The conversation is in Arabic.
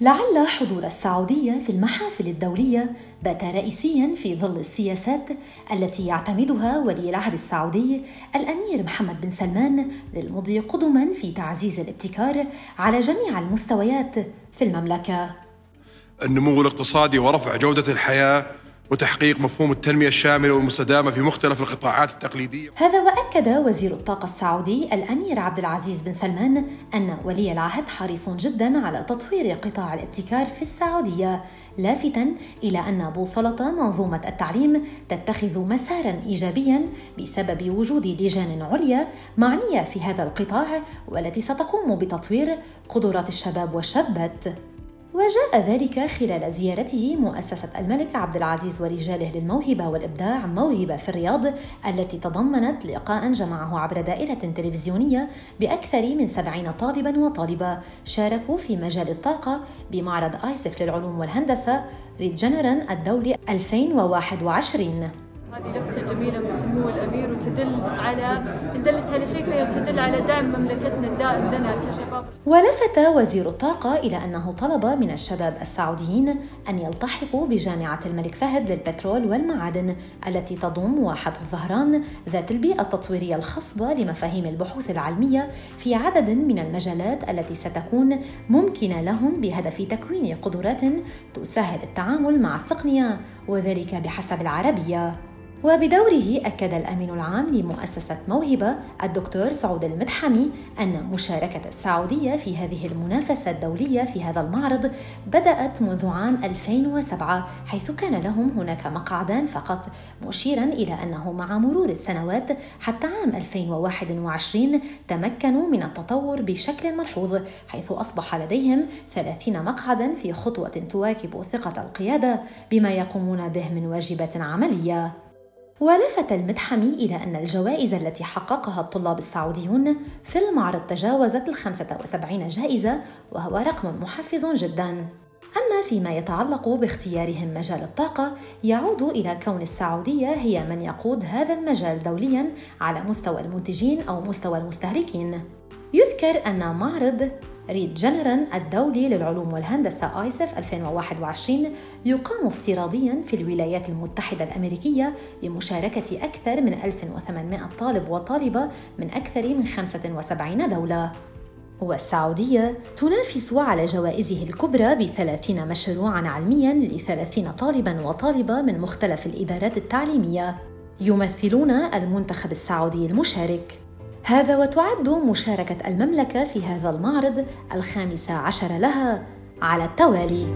لعل حضور السعودية في المحافل الدولية بات رئيسيا في ظل السياسات التي يعتمدها ولي العهد السعودي الأمير محمد بن سلمان للمضي قدما في تعزيز الابتكار على جميع المستويات في المملكة. النمو الاقتصادي ورفع جودة الحياة وتحقيق مفهوم التنمية الشاملة والمستدامة في مختلف القطاعات التقليدية. هذا وأكد وزير الطاقة السعودي الأمير عبد العزيز بن سلمان أن ولي العهد حريص جدا على تطوير قطاع الابتكار في السعودية لافتا إلى أن بوصلة منظومة التعليم تتخذ مسارا إيجابيا بسبب وجود لجان عليا معنية في هذا القطاع والتي ستقوم بتطوير قدرات الشباب والشابات. وجاء ذلك خلال زيارته مؤسسة الملك عبد العزيز ورجاله للموهبة والإبداع موهبة في الرياض التي تضمنت لقاء جمعه عبر دائرة تلفزيونية بأكثر من سبعين طالبا وطالبة شاركوا في مجال الطاقة بمعرض آيسف للعلوم والهندسة ريد جنران الدولي 2021 هذه لفتة جميلة من سمو الأمير وتدل على إن دلت على شيء فهي تدل على دعم مملكتنا الدائم لنا كشباب. ولفت وزير الطاقة إلى أنه طلب من الشباب السعوديين أن يلتحقوا بجامعة الملك فهد للبترول والمعادن التي تضم واحة الظهران ذات البيئة التطويرية الخصبة لمفاهيم البحوث العلمية في عدد من المجالات التي ستكون ممكنة لهم بهدف تكوين قدرات تسهل التعامل مع التقنية وذلك بحسب العربية. وبدوره أكد الأمين العام لمؤسسة موهبة الدكتور سعود المدحمي أن مشاركة السعودية في هذه المنافسة الدولية في هذا المعرض بدأت منذ عام 2007 حيث كان لهم هناك مقعدان فقط مشيرا إلى أنه مع مرور السنوات حتى عام 2021 تمكنوا من التطور بشكل ملحوظ حيث أصبح لديهم 30 مقعدا في خطوة تواكب ثقة القيادة بما يقومون به من واجبات عملية. ولفت المدحمي إلى أن الجوائز التي حققها الطلاب السعوديون في المعرض تجاوزت الخمسة وسبعين جائزة وهو رقم محفز جدا. أما فيما يتعلق باختيارهم مجال الطاقة يعود إلى كون السعودية هي من يقود هذا المجال دوليا على مستوى المنتجين أو مستوى المستهلكين. يذكر أن معرض ريد جنران الدولي للعلوم والهندسة آيسف 2021 يقام افتراضيا في الولايات المتحدة الأمريكية بمشاركة أكثر من 1800 طالب وطالبة من أكثر من 75 دولة. والسعودية تنافس على جوائزه الكبرى بثلاثين مشروعا علميا لثلاثين طالبا وطالبة من مختلف الإدارات التعليمية. يمثلون المنتخب السعودي المشارك. هذا وتعد مشاركة المملكة في هذا المعرض الخامسة عشر لها على التوالي.